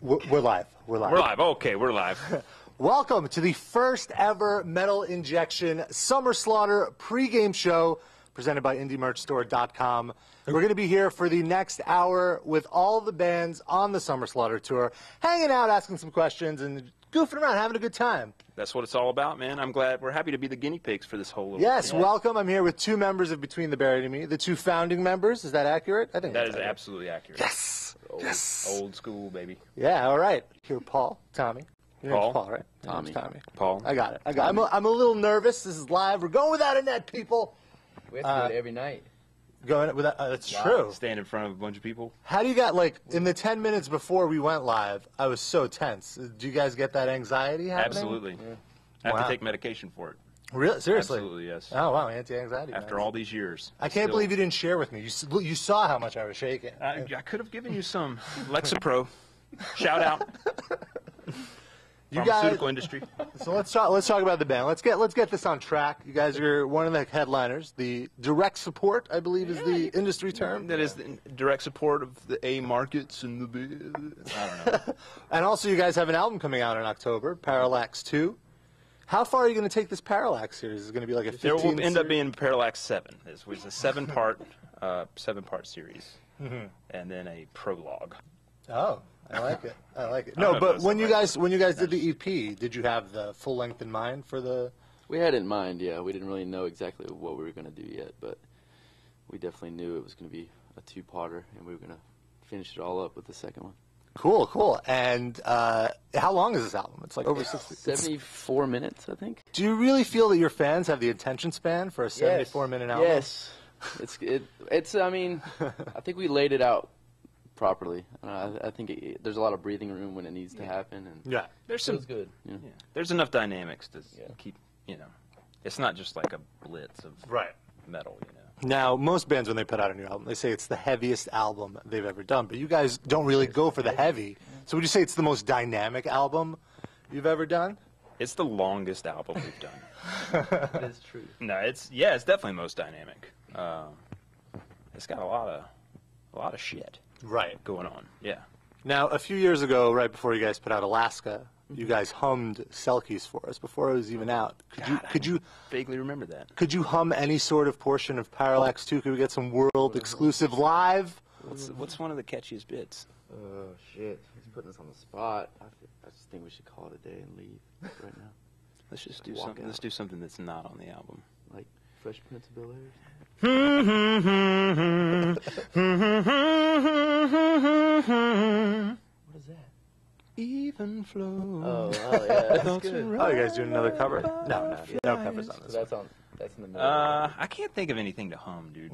We're, we're live. We're live. We're live. Okay, we're live. Welcome to the first ever Metal Injection Summer Slaughter pregame show presented by IndieMerchStore.com. We're going to be here for the next hour with all the bands on the Summer Slaughter tour, hanging out, asking some questions, and goofing around, having a good time. That's what it's all about, man. I'm glad. We're happy to be the guinea pigs for this whole. little- Yes, welcome. I'm here with two members of Between the Buried and Me, the two founding members. Is that accurate? I think that's accurate. absolutely accurate. Yes. Old, Yes. Old school, baby. Yeah. All right. Here, Paul, Tommy. Your name's Paul. Paul, right? Your name's Tommy. Tommy. Paul. I got it. I got. It. I'm a, I'm a little nervous. This is live. We're going without a net, people. We have to Uh, do it every night. Going without. Uh, that's Wow. true. Stand in front of a bunch of people. How do you got like in the ten minutes before we went live? I was so tense. Do you guys get that anxiety happening? Absolutely. I have Wow. to take medication for it. Really? Seriously? Absolutely, yes. Oh wow, anti-anxiety. After all these years. I can't still- believe you didn't share with me. You you saw how much I was shaking. I, I could have given you some Lexapro. Shout out. you Pharmaceutical guys. industry. So let's talk. Let's talk about the band. Let's get let's get this on track. You guys are one of the headliners. The direct support, I believe, is the industry term. That is the direct support of the A markets and the. B- I don't know. And also, you guys have an album coming out in October, Parallax Two. How far are you going to take this Parallax series? Is it going to be like a 15 There will end up series? being Parallax Seven. This was a seven-part, uh, seven-part series, Mm-hmm. and then a prologue. Oh, I like it. I like it. No, but when you guys when you guys did the EP, did you have the full length in mind for the? We had it in mind, yeah. We didn't really know exactly what we were going to do yet, but we definitely knew it was going to be a two-parter, and we were going to finish it all up with the second one. Cool, cool. And uh, how long is this album? It's like over 60. it's- 74 minutes, I think. Do you really feel that your fans have the attention span for a 74 minute album? Yes. It's, it, it's, I mean, I think we laid it out properly. Uh, I, I think it, there's a lot of breathing room when it needs to happen, and Yeah. There's some good. You know? Yeah. There's enough dynamics to Yeah. keep, you know, it's not just like a blitz of Right. metal, you know. Now, most bands, when they put out a new album, they say it's the heaviest album they've ever done. But you guys don't really go for the heavy. So would you say it's the most dynamic album you've ever done? It's the longest album we've done. That is true. no, it's yeah, it's definitely most dynamic. Uh, it's got a lot of, a lot of shit Right. going on. Yeah. Now, a few years ago, right before you guys put out Alaska, you guys hummed Selkies for us before it was even out. Could you God, I could you Vaguely remember that. could you hum any sort of portion of Parallax 2? Could we get some world exclusive live? What's what's one of the catchiest bits? Oh, shit. He's putting us on the spot. I, th- I just think we should call it a day and leave right now. Let's just do Walk something. out. Let's do something that's not on the album. Like Fresh Prince of Bel Air. Even flow. Oh, oh yeah, that's good. Oh, you guys doing another cover? No, no, no covers on So this. that's on. That's in the middle. Uh, I can't think of anything to hum, dude.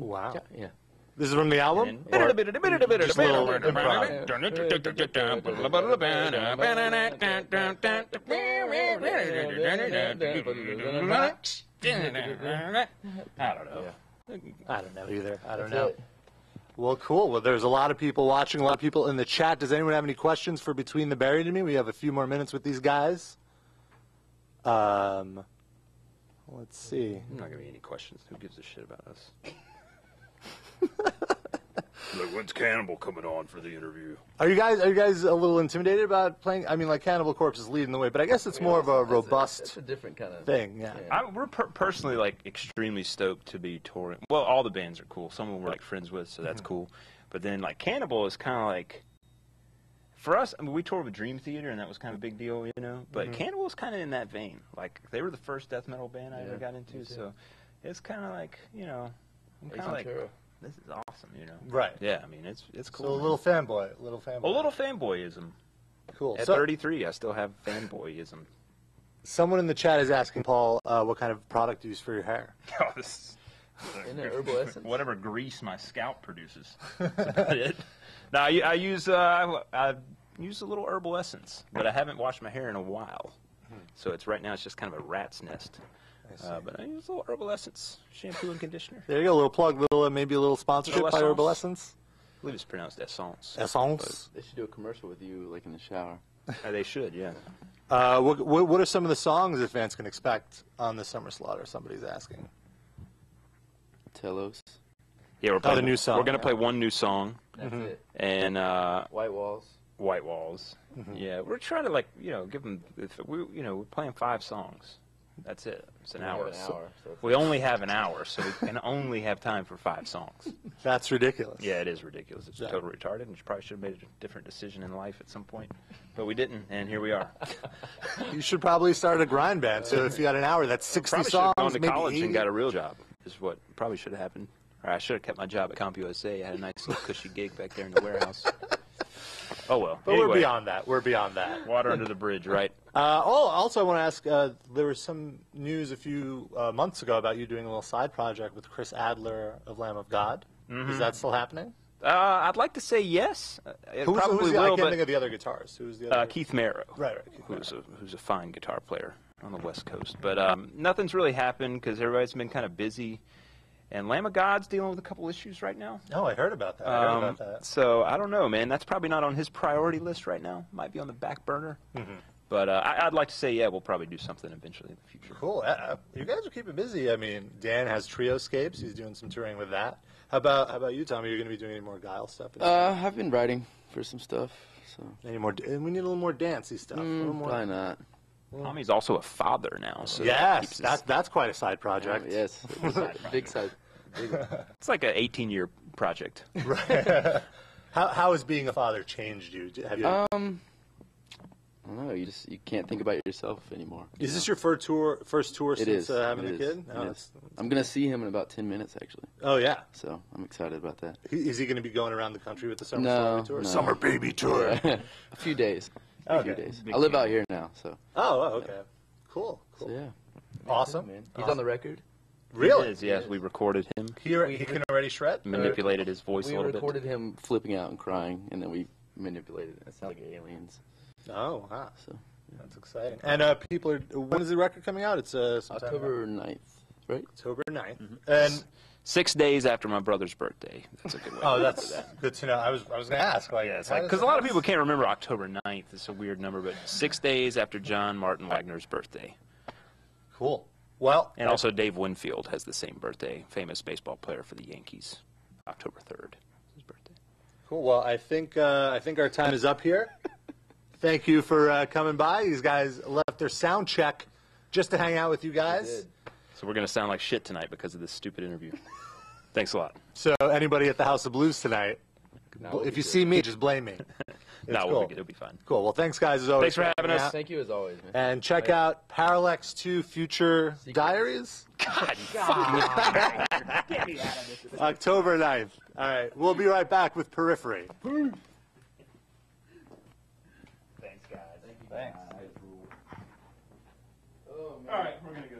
Wow. Yeah. This is from the album? Or- Just a little improv. I don't know. I don't know either. I don't know. Well, cool. Well, there's a lot of people watching, a lot of people in the chat. Does anyone have any questions for Between the Buried and Me? We have a few more minutes with these guys. Um, let's see. I'm not gonna be any questions. Who gives a shit about us? Look, when's Cannibal coming on for the interview? Are you guys are you guys a little intimidated about playing? I mean, like Cannibal Corpse is leading the way, but I guess it's more of a That's robust That's a different kind of thing. Yeah. Yeah. I, we're per- personally like extremely stoked to be touring. Well, all the bands are cool. Some of them we're like friends with, so that's mm-hmm. cool. But then like Cannibal is kind of like for us. I mean, we toured with Dream Theater, and that was kind of a big deal, you know. But mm-hmm. Cannibal is kind of in that vein. Like they were the first death metal band I ever got into, so it's kind of like you know, I'm kind of like Ventura. This is awesome, you know. Right. Yeah, I mean it's it's So cool. a little fanboy, a little fanboy. a little fanboyism. cool. At So 33, I still have fanboyism. someone in the chat is asking Paul uh, what kind of product you use for your hair. Oh, this Isn't it herbal essence? whatever grease my scalp produces. That's about it. Now I, I use uh, I, I use a little herbal essence, but I haven't washed my hair in a while. So it's right now it's just kind of a rat's nest. Uh, but I use a little herbal essence, shampoo and conditioner. There you go, a little plug, little uh, maybe a little sponsorship Herbal by essence. Herbal Essence. I believe it's pronounced essence. Essence. They should do a commercial with you, like in the shower. Uh, they should, yeah. Uh, what, what, what are some of the songs that fans can expect on the Summer Slaughter? Somebody's asking. Telos. Yeah, we're Oh, playing the new song, We're gonna yeah. play one new song That's it. and uh, White walls. White Walls. Yeah, we're trying to like you know give them. If we you know we're playing five songs. That's it. It's an hour. So- hour, so it's- we only have an hour, so we can only have time for five songs. That's ridiculous. Yeah, it is ridiculous. It's Yeah. totally retarded, and you probably should have made a different decision in life at some point, but we didn't, and here we are. You should probably start a grind band. So if you had an hour, that's 60 Probably should have gone to maybe college 80. and got a real job. Is what probably should have happened. Or I should have kept my job at CompUSA. I had a nice little cushy gig back there in the warehouse. Oh well. But Anyway, we're beyond that. We're beyond that. Water under the bridge, right? Uh, oh, also, I want to ask uh, there was some news a few uh, months ago about you doing a little side project with Chris Adler of Lamb of God. Mm-hmm. Is that still happening? Uh, I'd like to say yes. Uh, It Who's, probably who's the, I will, can't think of the other guitarists. Who's the other? uh, Keith Merrow. Right, right. Keith who's a, who's a fine guitar player on the West Coast. But um, nothing's really happened because everybody's been kind of busy. And Lamb of God's dealing with a couple issues right now. Oh, I heard about that. I heard Um, about that. so I don't know, man. That's probably not on his priority list right now. Might be on the back burner. Mm-hmm. But uh, I, I'd like to say, yeah, we'll probably do something eventually in the future. Cool. Uh, Uh, you guys are keeping busy. I mean, Dan has Trioscapes. He's doing some touring with that. How about how about you, Tommy? You're going to be doing any more Guile stuff? Uh, I've been writing for some stuff, so any more? We need a little more dancey stuff. a little mm, more. probably not. Tommy's also a father now, so that Yes, keeps his- that's that's quite a side project. Oh, yes, big size. Big one. it's like an 18-year project. How how has being a father changed you? Have you Um, I don't know. You just you can't think about yourself anymore. is this your first tour? First tour It since is. uh, having It a is. kid? It Oh, is. that's- I'm gonna see him in about ten minutes, actually. oh yeah. So I'm excited about that. He- Is he going to be going around the country with the summer No, Slaughter tour? no. Summer baby tour. a few days. A few Okay. days. Big I live fan. out here now, so, Oh, oh, okay. Cool. so Cool. yeah. Awesome. Man, he's Awesome. on the record. Really? He is, yes, we recorded him, He, he can already shred. Manipulated his voice We a little bit. We recorded him flipping out and crying, and then we manipulated it. It sounded like aliens. Oh, wow. So That's exciting. And uh, people are. When is the record coming out? It's uh, October 9th, right? October 9th. Mm-hmm. And bit. Six days after my brother's birthday. That's a good way. oh, to that's that. good to know. I was I was going to ask. Like, Yeah, it's like because a lot of people can't remember October 9th. It's a weird number, but six days after John Martin Wagner's birthday, Cool. Well, and also Dave Winfield has the same birthday. Famous baseball player for the Yankees, October 3rd. His birthday. Cool. Well, I think uh, I think our time is up here. Thank you for uh, coming by. These guys left their sound check just to hang out with you guys. So we're gonna sound like shit tonight because of this stupid interview. Thanks a lot. So anybody at the House of Blues tonight, No, if you good. see me, just blame me. It's no, cool. we'll be good. It'll be fine. Cool. Well, thanks guys as always. Thanks for having us. out. Thank you as always, man. And check out Parallax 2 Future Diaries. God, October 9th. All right. We'll be right back with Periphery. Thanks, guys. Thanks. Oh, man. All right, we're gonna go.